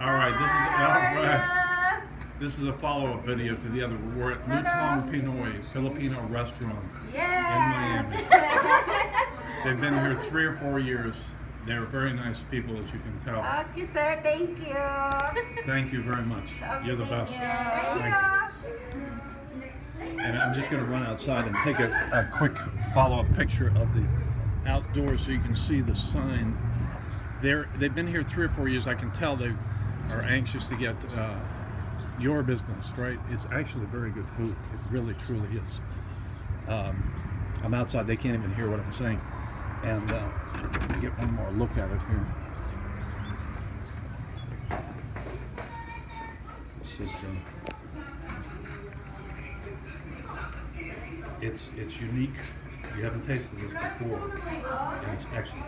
All right, this is all right. This is a follow-up video to the other. We're at Lutong Pinoy Filipino restaurant Yes. in Miami. They've been here three or four years. They're very nice people, as you can tell. Okay, sir. Thank you. Thank you very much. Okay, You're the best. you. Thank you. And I'm just going to run outside and take a, a quick follow-up picture of the outdoors so you can see the sign. They're, they've been here three or four years. I can tell they are anxious to get uh, your business, right? It's actually very good food. It really, truly is. Um, I'm outside. They can't even hear what I'm saying. And uh, get one more look at it here. This is. Uh, it's it's unique. You haven't tasted this before, and it's excellent.